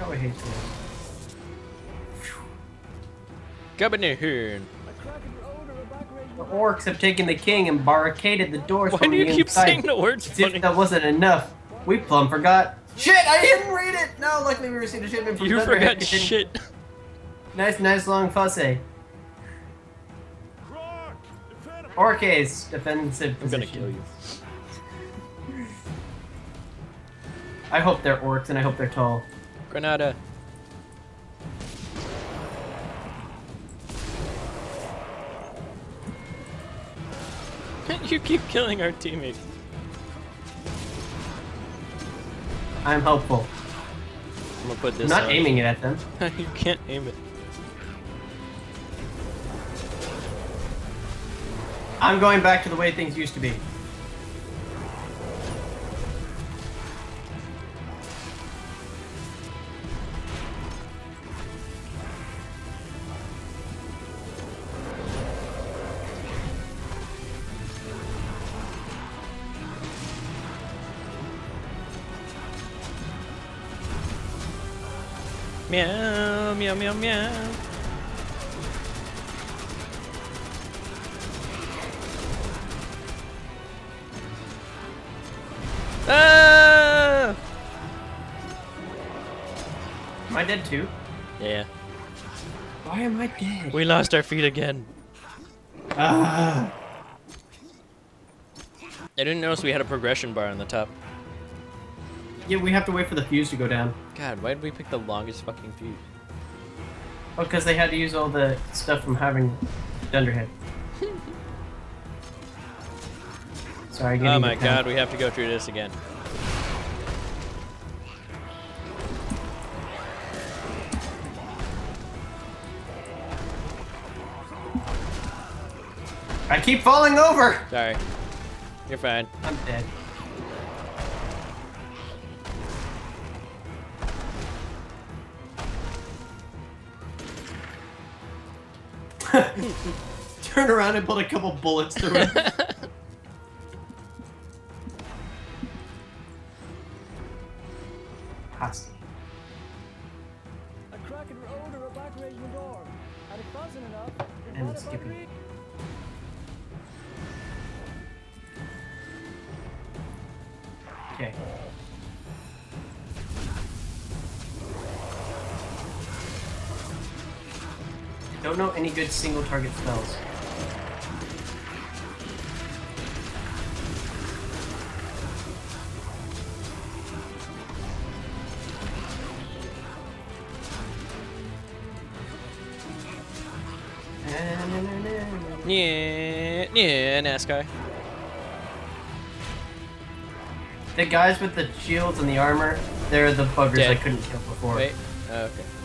how I hate this. Gabinahun. The orcs have taken the king and barricaded the doors Why from do you the keep inside. saying the words As if that wasn't enough, we plumb forgot. Shit, I didn't read it! No, luckily we received a shipment from You Thunderhead. forgot shit. Nice, nice long fussy. Orcas, defensive I'm gonna kill you. I hope they're orcs and I hope they're tall. Granada. you keep killing our teammates. I'm hopeful. I'm gonna put I'm this not on. aiming it at them. you can't aim it. I'm going back to the way things used to be. Meow, meow, meow, meow. Ah! Am I dead too? Yeah, Why am I dead? we lost our feet again. Ah. I didn't notice we had a progression bar on the top. Yeah, we have to wait for the fuse to go down. God, why did we pick the longest fucking fuse? Oh, because they had to use all the stuff from having Dunderhead. Sorry, getting Oh my god, we have to go through this again. I keep falling over! Sorry. You're fine. I'm dead. Turn around and put a couple bullets through it. Hosty. A cracking road I don't know any good single target spells. Yeah, yeah, NASCAR. The guys with the shields and the armor, they're the buggers I couldn't kill before. Wait. Oh, okay.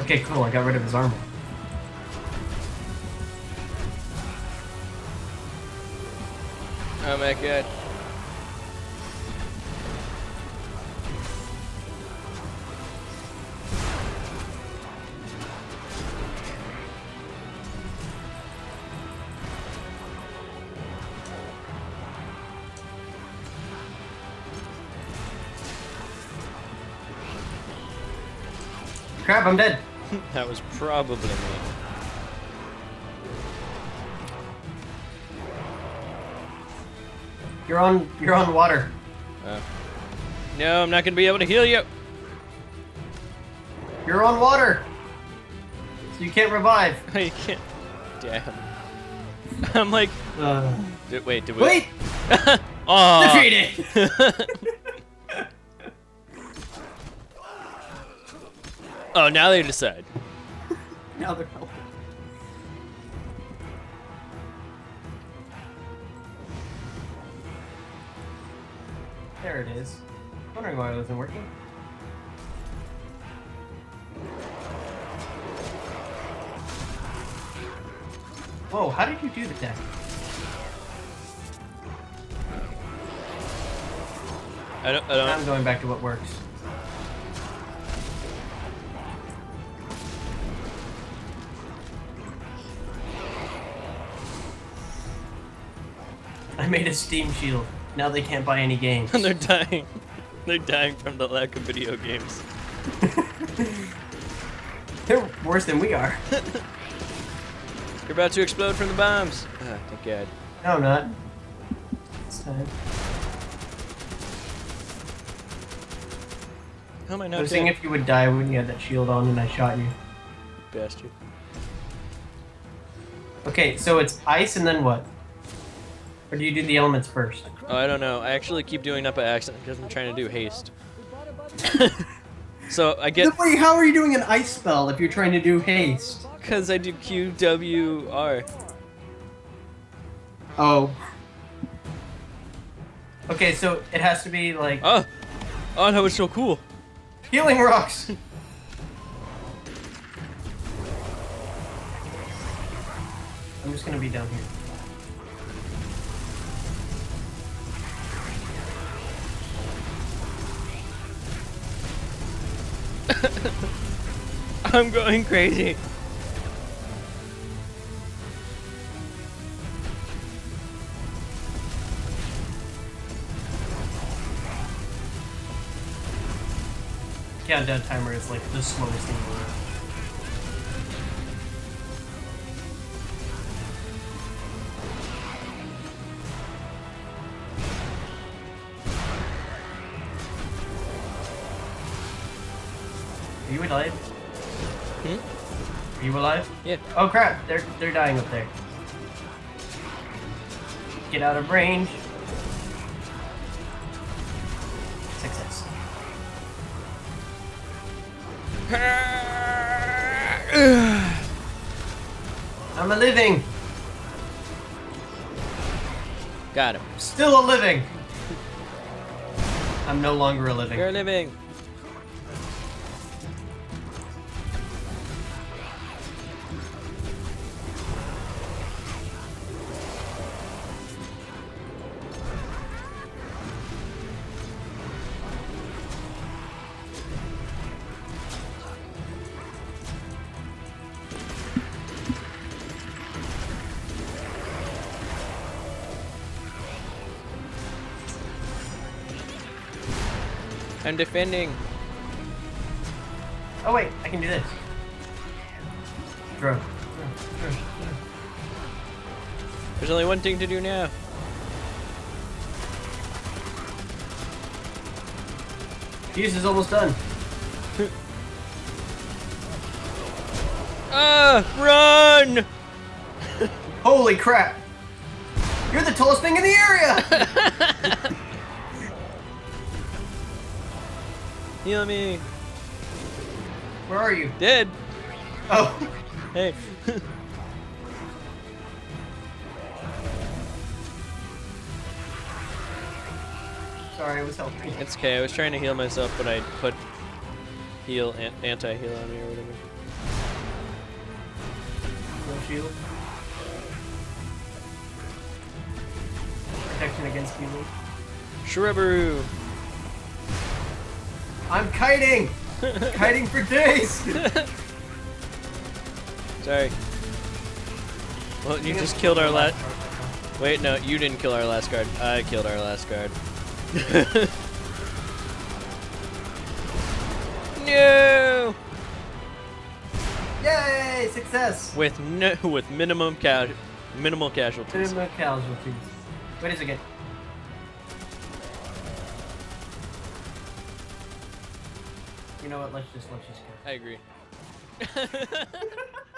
Okay, cool. I got rid of his armor. Oh my god. Crap, I'm dead. That was probably me. You're on. You're on water. Oh. No, I'm not gonna be able to heal you. You're on water. So you can't revive. you can't. Damn. I'm like, Uh, d- wait, did we? wait. oh. Defeated. Oh, now they decide. now they're helping. There it is. Wondering why it wasn't working. Whoa, how did you do the deck? I don't. I I'm going back to what works. I made a Steam Shield. Now they can't buy any games. They're dying. They're dying from the lack of video games. They're worse than we are. You're about to explode from the bombs. Ah, thank God. No, I'm not. This time. How am I I was seeing dead? if you would die when you had that shield on and I shot you. Bastard. Okay, so it's ice and then what? Or do you do the elements first? Oh, I don't know. I actually keep doing that by accident because I'm trying to do haste. We bought it by the So I get Wait, how are you doing an ice spell if you're trying to do haste? because I do Q W R. Oh. Okay, so it has to be like Oh, oh, that was so cool. healing rocks. I'm just gonna be down here. I'm going crazy. Countdown timer is like the slowest thing in the world. Are you alive? Hmm? Are you alive? Yeah. Oh crap! They're they're dying up there. Get out of range. Success. I'm a living. Got him. Still a living. I'm no longer a living. You're living. I'm defending. Oh wait, I can do this. Throw. There's only one thing to do now. Fuse is almost done. Ah, run! Holy crap! You're the tallest thing in the area! Heal me. Where are you? Dead. Oh. Hey. Sorry, I was helping. it's okay. I was trying to heal myself, but I put heal an- anti-heal on me or whatever. No shield. Protection against healing. Shrubberoo. I'm kiting! kiting for days! Sorry. Well, you just killed our last. Wait, no, you didn't kill our last guard. I killed our last guard. no. Yay! Success! With no, with minimum ca- minimal casualties. Minimal casualties. Wait a second. You know what? Let's just let's just go. I agree.